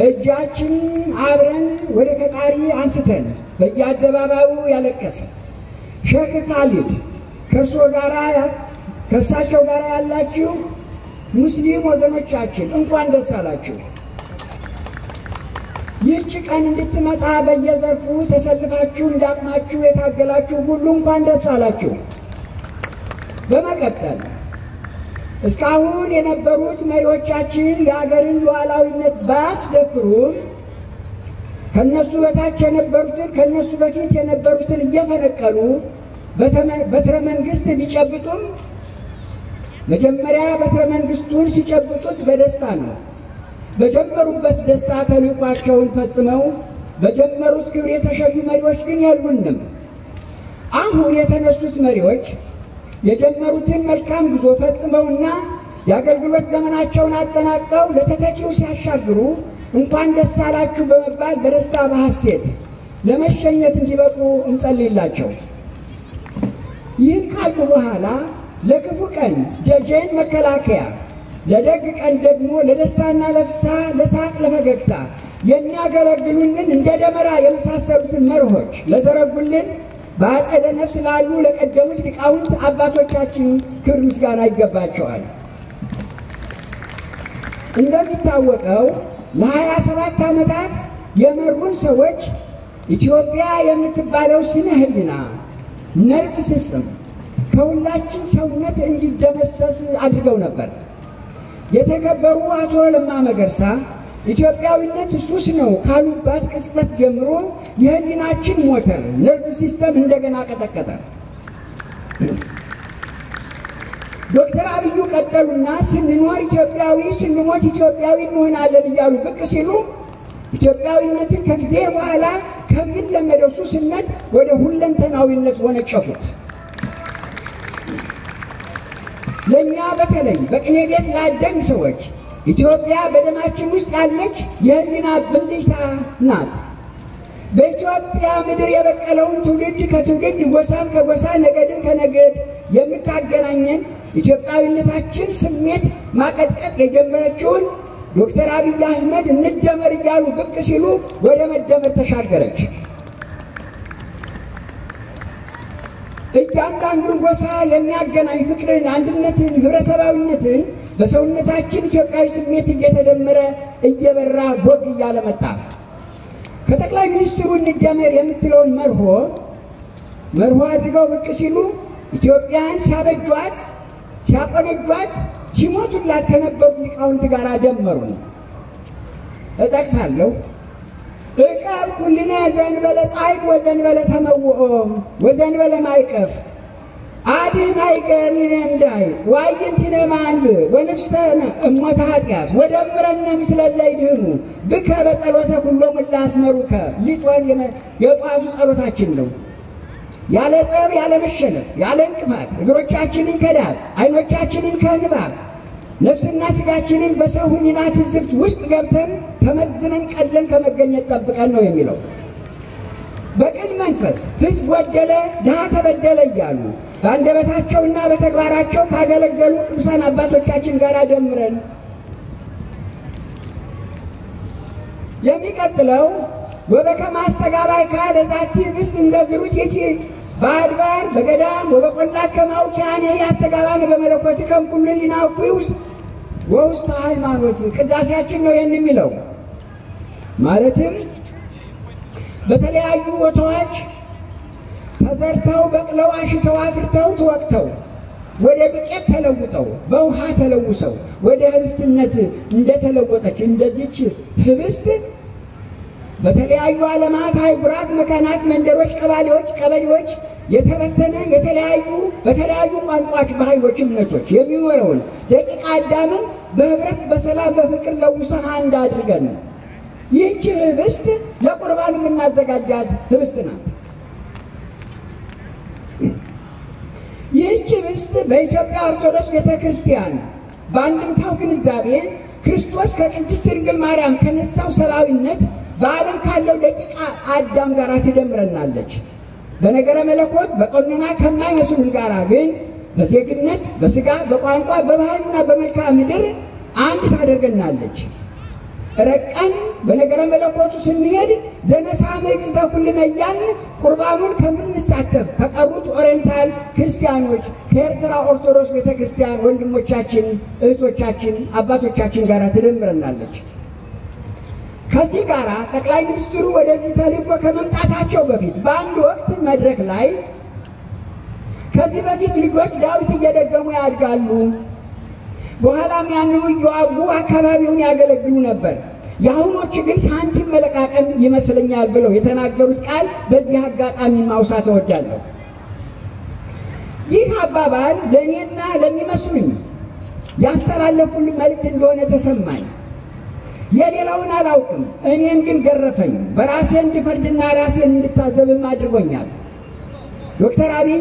እጃችንን አብረን ወደ ፈጣሪ አንስተን በየአደባባዩ ያለቀሰ ሼክ ካሊድ ከእርሶ ጋር ከእርሳቸው ጋር ያላችሁ ሙስሊም ወገኖቻችን እንኳን ደስ አላችሁ። ይህች ቀን እንድትመጣ በየዘርፉ ተሰልፋችሁ እንዳቅማችሁ የታገላችሁ ሁሉ እንኳን ደስ አላችሁ። በመቀጠል እስካሁን የነበሩት መሪዎቻችን የሀገርን ሉዓላዊነት ባያስደፍሩም ከነሱ በታች የነበሩትን ከነሱ በፊት የነበሩትን እየፈነቀሉ በትረ መንግስት ቢጨብጡም መጀመሪያ በትረ መንግስቱን ሲጨብጡት በደስታ ነው። በጀመሩበት ደስታ ተልዕኳቸውን ፈጽመው በጀመሩት ክብር የተሸኙ መሪዎች ግን የሉንም። አሁን የተነሱት መሪዎች የጀመሩትን መልካም ጉዞ ፈጽመውና የአገልግሎት ዘመናቸውን አጠናቀው ለተተኪው ሲያሻግሩ እንኳን ደስ አላችሁ በመባል በደስታ በሐሴት ለመሸኘት እንዲበቁ እንጸልይላቸው። ይህን ካሉ በኋላ ለክፉ ቀን ደጀን መከላከያ፣ ለደግ ቀን ደግሞ ለደስታና ለፍሳ ለሳቅ ለፈገግታ የሚያገለግሉንን እንደ ደመራ የመሳሰሉትን መርሆች ለዘረጉልን በአጸደ ነፍስ ላሉ ለቀደሙት ሊቃውንት አባቶቻችን ክብር ምስጋና ይገባቸዋል። እንደሚታወቀው ለሀያ ሰባት ዓመታት የመሩን ሰዎች ኢትዮጵያ የምትባለው ስነ ህሊና nerve system ከሁላችን ሰውነት እንዲደመሰስ አድርገው ነበር። የተከበሩ አቶ ለማ መገርሳ ኢትዮጵያዊነት ሱስ ነው ካሉባት ቅጽበት ጀምሮ የህሊናችን ሞተር nerve system እንደገና ቀጠቀጠ። ዶክተር አብዩ ቀጠሉና ስንኖር ኢትዮጵያዊ ስንሞት ኢትዮጵያዊ እንሆናለን እያሉ ብቅ ሲሉ ኢትዮጵያዊነትን ከጊዜ በኋላ ከሚለመደው ሱስነት ወደ ሁለንተናዊነት ወነጨፉት። ለእኛ በተለይ በቅኔ ቤት ላደግ ሰዎች ኢትዮጵያ በደማችን ውስጥ ያለች የህሊና ብልጭታ ናት። በኢትዮጵያ ምድር የበቀለውን ትውልድ ከትውልድ ጎሳን ከጎሳ ነገድን ከነገድ የምታገናኘን ኢትዮጵያዊነታችን ስሜት ማቀጥቀጥ የጀመረችውን ዶክተር አብይ አህመድ እንደመር እያሉ ብቅ ሲሉ ወደ መደመር ተሻገረች። እያንዳንዱን ጎሳ የሚያገናኝ ፍቅርን፣ አንድነትን፣ ህብረሰባዊነትን በሰውነታችን ኢትዮጵያዊ ስሜት እየተደመረ እየበራ ቦግ እያለ መጣ። ከጠቅላይ ሚኒስትሩ እንደመር የምትለውን መርሆ መርሆ አድርገው ብቅ ሲሉ ኢትዮጵያን ሲያበጇት፣ ሲያቆነጇት፣ ሲሞቱላት ከነበሩት ሊቃውንት ጋር ደመሩን። እጠቅሳለሁ። እቀብ ኩልነ ዘንበለ ጻይቅ ወዘንበለ ተመውኦ ወዘንበለ ማይቀፍ አድህን አይገርኒነ እምዳይጽ ዋይንቲነ ማንብ ወንፍስተነ እሞተ ኃጢአት ወደምረነ ምስለ እለ ይድህኑ ብከ በጸሎተ ኩሎሙ እለ አስመሩከ። ሊጦን የጧቱ ጸሎታችን ነው። ያለ ጸብ፣ ያለ መሸነፍ፣ ያለ እንቅፋት እግሮቻችንን ከዳት አይኖቻችንን ከንባብ ነፍስና ስጋችንን በሰው ሕሊና ትዝብት ውስጥ ገብተን ተመዝነን ቀለን ከመገኘት ጠብቀን ነው የሚለው። በቅን መንፈስ ፍትሕ ጎደለ፣ ድሃ ተበደለ እያሉ በአንደበታቸውና በተግባራቸው ካገለገሉ ቅዱሳን አባቶቻችን ጋር ደምረን የሚቀጥለው ወበከመ አስተጋባይከ ለዛቲ ኅብስት እንደ ዝሩት ይእቲ በአድባር በገዳም ወበቈላት ከማሁ ኪያኔ ያስተጋባነ በመለኮትከ እምኩሉ ሕሊናኩ ወውስተ ሃይማኖት። ቅዳሴያችን ነው ይህን የሚለው ማለትም በተለያዩ ቦታዎች ተዘርተው በቅለው አሽተው አፍርተው ተወቅተው ወደ ዱቄት ተለውጠው በውሃ ተለውሰው ወደ ኅብስትነት እንደተለወጠች እንደዚች ኅብስት በተለያዩ ዓለማት አህጉራት፣ መካናት፣ መንደሮች፣ ቀባሌዎች ቀበሌዎች የተበተነ የተለያዩ በተለያዩ ቋንቋዎች፣ ባህሎች፣ እምነቶች የሚኖረውን ደቂቀ አዳምን በኅብረት በሰላም በፍቅር ለውሰህ አንድ አድርገን ይህች ኅብስት ለቁርባን የምናዘጋጃት ኅብስት ናት። ይህች ኅብስት በኢትዮጵያ ኦርቶዶክስ ቤተ ክርስቲያን በአንድምታው ግንዛቤ ክርስቶስ ከቅድስት ድንግል ማርያም ከነሳው ሰብአዊነት በዓለም ካለው ደቂቃ አዳም ጋር ትደምረናለች። በነገረ መለኮት በቀኖና ከማይመስሉን ጋር ግን በዜግነት፣ በሥጋ፣ በቋንቋ፣ በባህልና በመልክዓ ምድር አንድ ታደርገናለች። ረቀን በነገረ መለኮቱ ስንሄድ ዘነሳመ እግዝእተ ኩልነ እያልን ቁርባኑን ከምንሳተፍ ከቀሩት ኦሪየንታል ክርስቲያኖች ከኤርትራ ኦርቶዶክስ ቤተ ክርስቲያን ወንድሞቻችን፣ እህቶቻችን፣ አባቶቻችን ጋር ትደምረናለች። ከዚህ ጋር ጠቅላይ ሚኒስትሩ ወደዚህ ተልእኮ ከመምጣታቸው በፊት በአንድ ወቅት መድረክ ላይ ከዚህ በፊት ልጆች ዳዊት እየደገሙ ያድጋሉ፣ በኋላም ያንኑ እየዋጉ አካባቢውን ያገለግሉ ነበር። የአሁኖች ግን ሳንቲም መለቃቀም ይመስለኛል ብለው የተናገሩት ቃል በዚህ አጋጣሚ ማውሳት እወዳለሁ። ይህ አባባል ለእኔና ለሚመስሉኝ ያስተላለፉልን መልእክት እንደሆነ ተሰማኝ። የሌላውን አላውቅም፣ እኔን ግን ገረፈኝ። በራሴ እንድፈርድና ራሴን እንድታዘብም አድርጎኛል። ዶክተር አብይ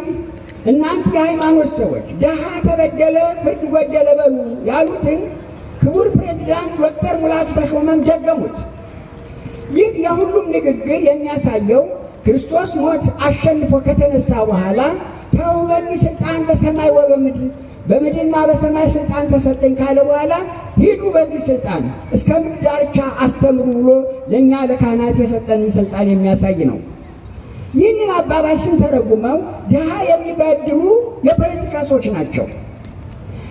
እናንተ የሃይማኖት ሰዎች ድሃ ተበደለ፣ ፍርድ ጎደለ በሉ ያሉትን ክቡር ፕሬዚዳንት ዶክተር ሙላቱ ተሾመም ደገሙት። ይህ የሁሉም ንግግር የሚያሳየው ክርስቶስ ሞት አሸንፎ ከተነሳ በኋላ ተውበኒ ስልጣን በሰማይ ወበምድር በምድርና በሰማይ ስልጣን ተሰጠኝ ካለ በኋላ ሂዱ በዚህ ስልጣን እስከ ምድር ዳርቻ አስተምሩ ብሎ ለእኛ ለካህናት የሰጠንን ስልጣን የሚያሳይ ነው። ይህንን አባባል ስንተረጉመው ድሃ የሚበድሉ የፖለቲካ ሰዎች ናቸው።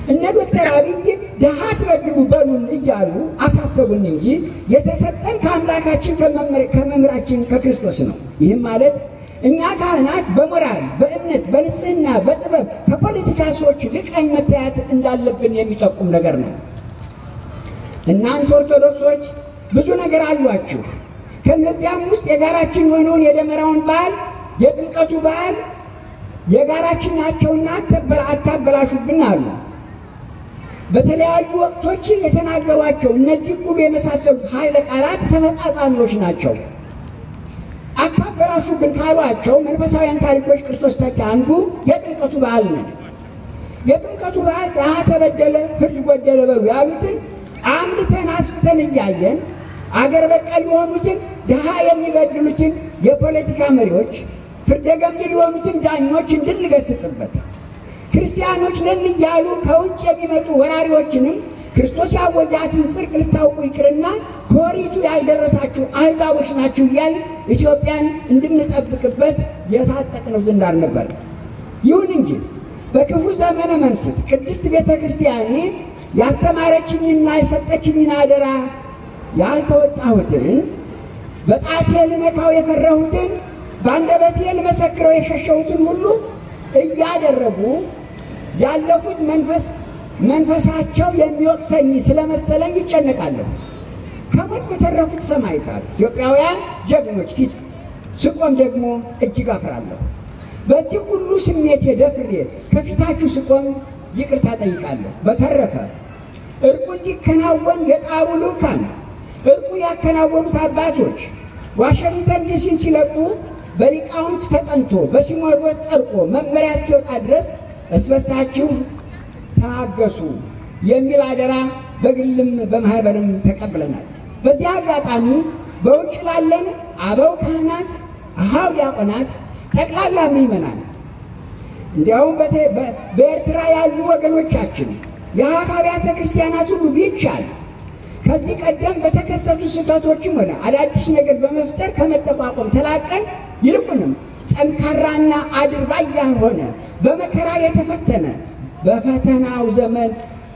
እነ ዶክተር አብይ ድሃ ትበድሉ በሉን እያሉ አሳሰቡን እንጂ የተሰጠን ከአምላካችን ከመምህራችን ከክርስቶስ ነው። ይህም ማለት እኛ ካህናት በሞራል በእምነት፣ በንጽህና፣ በጥበብ ከፖለቲካ ሰዎች ልቀኝ መታየት እንዳለብን የሚጠቁም ነገር ነው። እናንተ ኦርቶዶክሶች ብዙ ነገር አሏችሁ። ከእነዚያም ውስጥ የጋራችን የሆነውን የደመራውን በዓል የጥምቀቱ በዓል የጋራችን ናቸውና አታበላሹብን አሉ። በተለያዩ ወቅቶች የተናገሯቸው እነዚህ ሁሉ የመሳሰሉት ኃይለ ቃላት ተፈጻጻሚዎች ናቸው። አታበላሹብን ካሏቸው መንፈሳውያን ታሪኮች ክርስቶስ ተኪ አንዱ የጥምቀቱ በዓል ነው። የጥምቀቱ በዓል ድሃ ተበደለ፣ ፍርድ ጎደለ በሉ ያሉትን አምልተን አስፍተን እያየን አገር በቀል የሆኑትን ድሃ የሚበድሉትን የፖለቲካ መሪዎች ፍርደ ገምድል የሆኑትን ዳኞች እንድንገስጽበት ክርስቲያኖች ነን እያሉ ከውጭ የሚመጡ ወራሪዎችንም ክርስቶስ ያወጃትን ጽድቅ ልታውቁ ይቅርና ከወሪቱ ያልደረሳችሁ አሕዛቦች ናችሁ እያል ኢትዮጵያን እንድንጠብቅበት የታጠቅነው ዝናር ነበር። ይሁን እንጂ በክፉ ዘመነ መንሱት ቅድስት ቤተ ክርስቲያኔ ያስተማረችኝና የሰጠችኝን አደራ ያልተወጣሁትን በጣቴ ልነካው የፈራሁትን በአንደበቴ ልመሰክረው የሸሸሁትን ሁሉ እያደረጉ ያለፉት መንፈስ መንፈሳቸው የሚወቅሰኝ ስለመሰለኝ ይጨነቃለሁ። ከሞት በተረፉት ሰማዕታት ኢትዮጵያውያን ጀግኖች ፊት ስቆም ደግሞ እጅግ አፍራለሁ። በዚህ ሁሉ ስሜቴ ደፍሬ ከፊታችሁ ስቆም ይቅርታ ጠይቃለሁ። በተረፈ እርቁ እንዲከናወን የጣሩ ልዑካን፣ እርቁን ያከናወኑት አባቶች ዋሽንግተን ዲሲን ሲለቁ በሊቃውንት ተጠንቶ በሲኖዶስ ጸድቆ መመሪያ እስኪወጣ ድረስ እስበሳችሁ ታገሱ የሚል አደራ በግልም በማህበርም ተቀብለናል። በዚህ አጋጣሚ በውጭ ላለን አበው ካህናት፣ አሃው ዲያቆናት፣ ጠቅላላ ምዕመናን እንዲያውም በኤርትራ ያሉ ወገኖቻችን የአት አብያተ ክርስቲያናት ሁሉ ቢቻል ከዚህ ቀደም በተከሰቱ ስህተቶችም ሆነ አዳዲስ ነገር በመፍጠር ከመጠቋቆም ተላቀን ይልቁንም ጠንካራና አድርባይ ያልሆነ በመከራ የተፈተነ በፈተናው ዘመን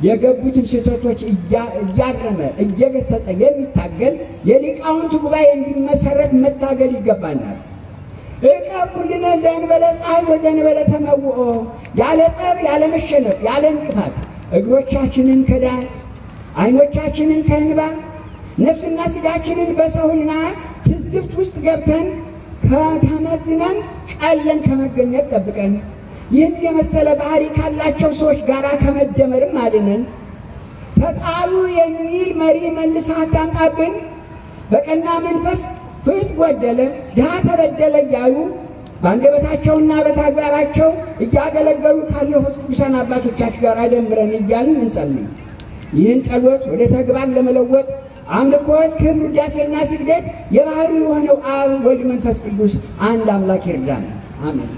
የገቡትን ስህተቶች እያረመ እየገሰጸ የሚታገል የሊቃውንት ጉባኤ እንዲመሰረት መታገል ይገባናል። ዕቀብ ኩልነ ዘእንበለ ፀሐይ ወዘእንበለ ተመውኦ፣ ያለ ጸብ፣ ያለ መሸነፍ፣ ያለ እንቅፋት እግሮቻችንን ከዳት ዓይኖቻችንን ከእንባ ነፍስና ሥጋችንን በሰውና ትዝብት ውስጥ ገብተን ከተመዝነን ቀለን ከመገኘት ጠብቀን ይህን የመሰለ ባህሪ ካላቸው ሰዎች ጋር ከመደመርም አድነን። ተጣሉ የሚል መሪ መልሰህ አታምጣብን። በቀና መንፈስ ፍት ጎደለ፣ ድሃ ተበደለ እያሉ በአንደበታቸውና በተግባራቸው እያገለገሉ ካለፉት ቅዱሳን አባቶቻችን ጋር ደምረን እያልን እንጸልይ። ይህን ጸሎት ወደ ተግባር ለመለወጥ አምልኮት፣ ክብር፣ ውዳሴና ስግደት የባህሪ የሆነው አብ ወልድ መንፈስ ቅዱስ አንድ አምላክ ይርዳን። አሜን።